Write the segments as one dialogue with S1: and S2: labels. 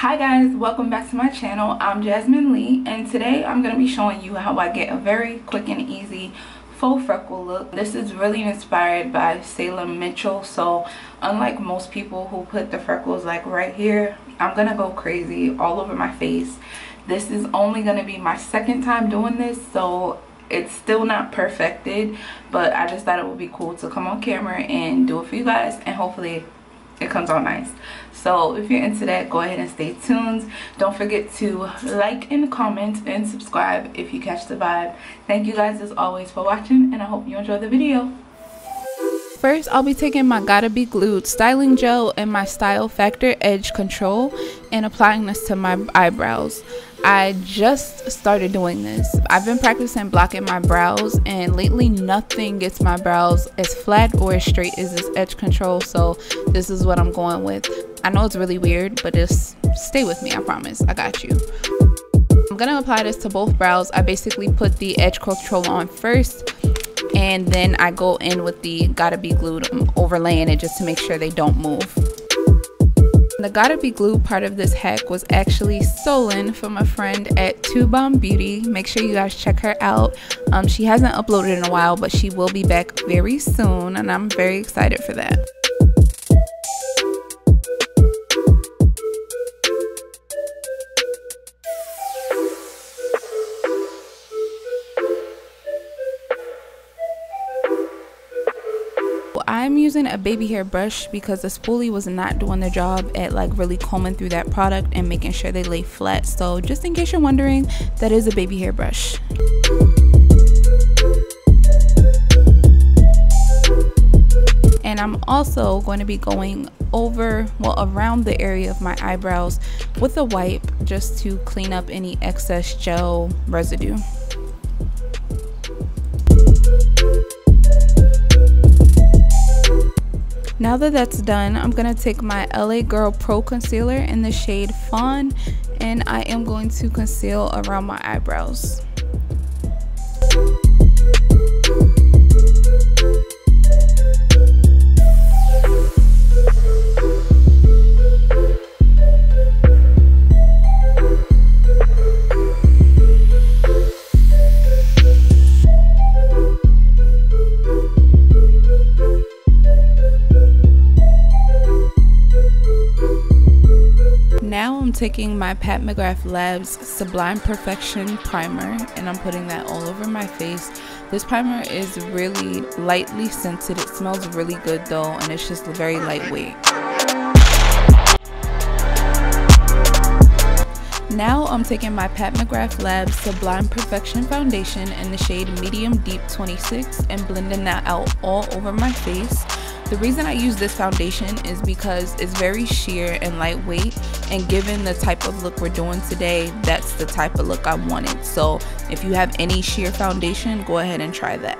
S1: Hi guys, welcome back to my channel. I'm Jazzmine Leigh and today I'm going to be showing you how I get a very quick and easy faux freckle look. This is really inspired by Salem Mitchell so unlike most people who put the freckles like right here, I'm going to go crazy all over my face. This is only going to be my second time doing this so it's still not perfected but I just thought it would be cool to come on camera and do it for you guys and hopefully it comes out nice. So if you're into that go ahead and stay tuned. Don't forget to like and comment and subscribe if you catch the vibe. Thank you guys as always for watching and i hope you enjoy the video.
S2: First, I'll be taking my Got2b Glued styling gel and my Style Factor Edge Control and applying this to my eyebrows. I just started doing this. I've been practicing blocking my brows and lately nothing gets my brows as flat or as straight as this edge control so this is what I'm going with. I know it's really weird but just stay with me I promise. I got you. I'm gonna apply this to both brows. I basically put the edge control on first and then I go in with the Got2b glued I'm overlaying it just to make sure they don't move. The Got2b Glue part of this hack was actually stolen from a friend at Two Bomb Beauty. Make sure you guys check her out. Um, she hasn't uploaded in a while, but she will be back very soon, and I'm very excited for that. Using a baby hair brush because the spoolie was not doing the job at like really combing through that product and making sure they lay flat. So just in case you're wondering, that is a baby hair brush. And I'm also going to be going over, well around the area of my eyebrows with a wipe just to clean up any excess gel residue. Now that that's done, I'm going to take my LA Girl Pro Concealer in the shade Fawn and I am going to conceal around my eyebrows. Now I'm taking my Pat McGrath Labs Sublime Perfection Primer and I'm putting that all over my face. This primer is really lightly scented. It smells really good though and it's just very lightweight. Now I'm taking my Pat McGrath Labs Sublime Perfection Foundation in the shade Medium Deep 26 and blending that out all over my face. The reason I use this foundation is because it's very sheer and lightweight and given the type of look we're doing today, that's the type of look I wanted. So if you have any sheer foundation, go ahead and try that.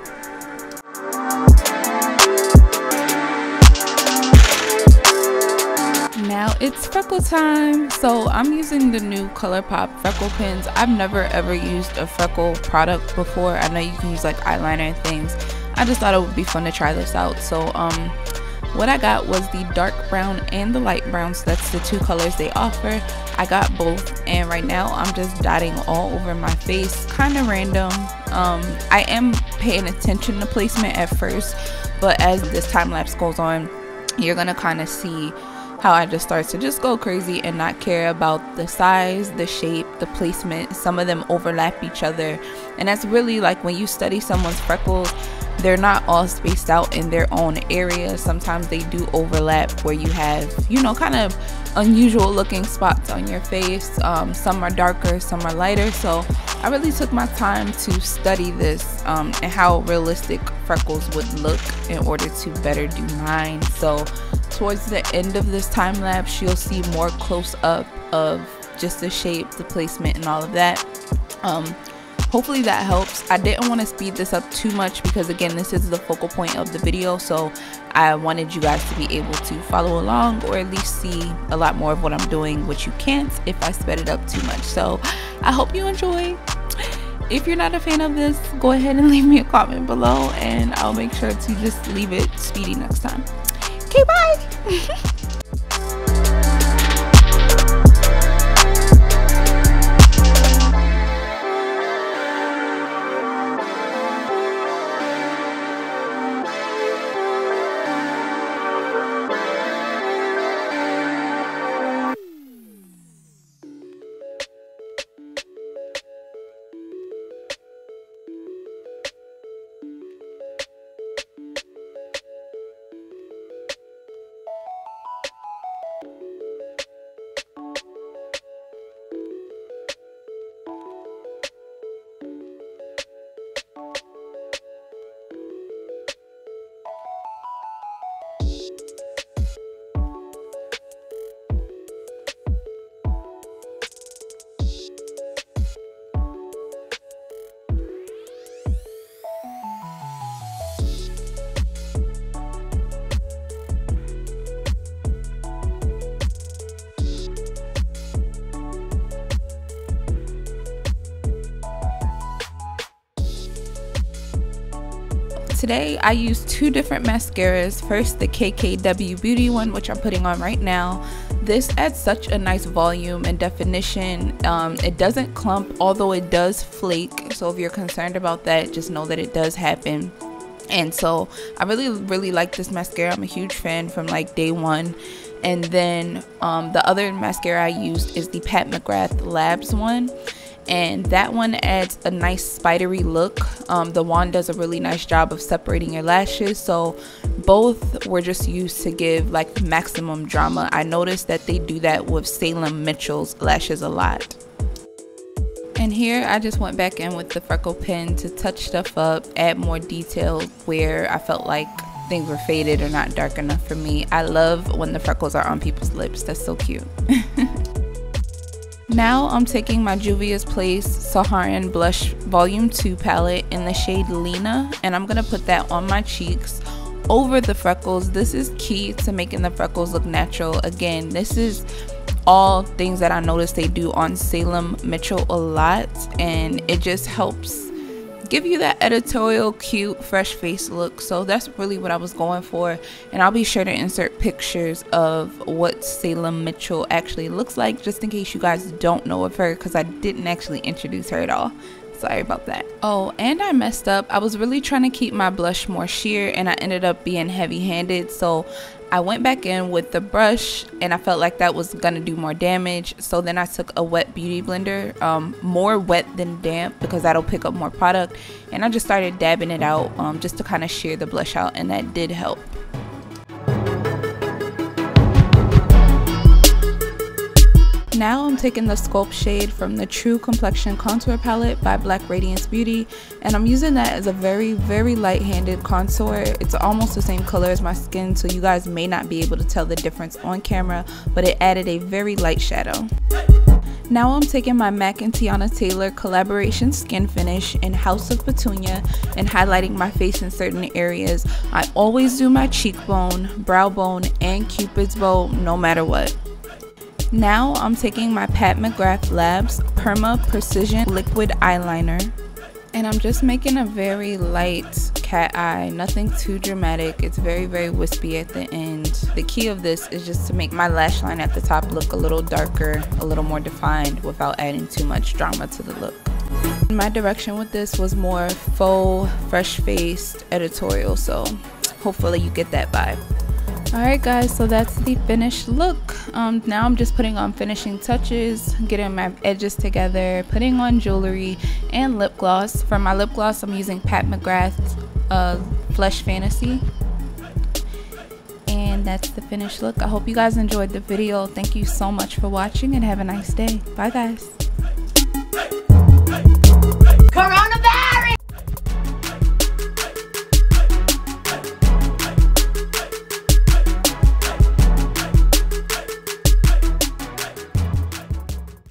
S2: Now it's freckle time. So I'm using the new ColourPop freckle pens. I've never ever used a freckle product before. I know you can use like eyeliner and things I just thought it would be fun to try this out. So um, what I got was the dark brown and the light brown. So that's the two colors they offer. I got both and right now I'm just dotting all over my face. Kind of random. Um, I am paying attention to placement at first, but as this time lapse goes on, you're to kind of see how I just start to just go crazy and not care about the size, the shape, the placement. Some of them overlap each other. And that's really like when you study someone's freckles, they're not all spaced out in their own area. Sometimes they do overlap where you have, you know, kind of unusual looking spots on your face. Um, some are darker, some are lighter. So I really took my time to study this um, and how realistic freckles would look in order to better do mine. So towards the end of this time lapse, you'll see more close up of just the shape, the placement, and all of that. Um, hopefully that helps. I didn't want to speed this up too much because again this is the focal point of the video so i wanted you guys to be able to follow along or at least see a lot more of what i'm doing which you can't if i sped it up too much. So i hope you enjoy. If you're not a fan of this go ahead and leave me a comment below and i'll make sure to just leave it speedy next time. Okay bye today I used two different mascaras. First the KKW Beauty one which I'm putting on right now. This adds such a nice volume and definition. Um, it doesn't clump although it does flake. So if you're concerned about that just know that it does happen and so i really really like this mascara i'm a huge fan from like day one and then um, the other mascara i used is the pat mcgrath labs one and that one adds a nice spidery look um, the wand does a really nice job of separating your lashes so both were just used to give like maximum drama i noticed that they do that with salem mitchell's lashes a lot and here I just went back in with the freckle pen to touch stuff up, add more detail where I felt like things were faded or not dark enough for me. I love when the freckles are on people's lips. That's so cute. now I'm taking my Juvia's Place Saharan Blush Volume 2 palette in the shade Lena and I'm going to put that on my cheeks over the freckles. This is key to making the freckles look natural. Again, this is all things that I noticed they do on Salem Mitchell a lot, and it just helps give you that editorial, cute, fresh face look. So that's really what I was going for. And I'll be sure to insert pictures of what Salem Mitchell actually looks like, just in case you guys don't know of her, because I didn't actually introduce her at all. Sorry about that. Oh, and I messed up. I was really trying to keep my blush more sheer and I ended up being heavy handed. So I went back in with the brush and I felt like that was gonna do more damage. So then I took a wet beauty blender, um, more wet than damp because that'll pick up more product. And I just started dabbing it out um, just to kind of shear the blush out and that did help. Now I'm taking the Sculpt shade from the True Complexion Contour Palette by Black Radiance Beauty and I'm using that as a very very light-handed contour. It's almost the same color as my skin so you guys may not be able to tell the difference on camera but it added a very light shadow. Now I'm taking my MAC and Teyana Taylor collaboration skin finish in House of Petunia and highlighting my face in certain areas. I always do my cheekbone, brow bone, and cupid's bow no matter what. Now I'm taking my Pat McGrath Labs Perma Precision Liquid Eyeliner and I'm just making a very light cat eye, nothing too dramatic. It's very, very wispy at the end. The key of this is just to make my lash line at the top look a little darker, a little more defined without adding too much drama to the look. My direction with this was more faux, fresh-faced editorial, so hopefully you get that vibe alright guys so that's the finished look. Um, now i'm just putting on finishing touches getting my edges together putting on jewelry and lip gloss. For my lip gloss i'm using pat mcgrath's uh, flesh fantasy. And that's the finished look. I hope you guys enjoyed the video. Thank you so much for watching and have a nice day. Bye guys. Corona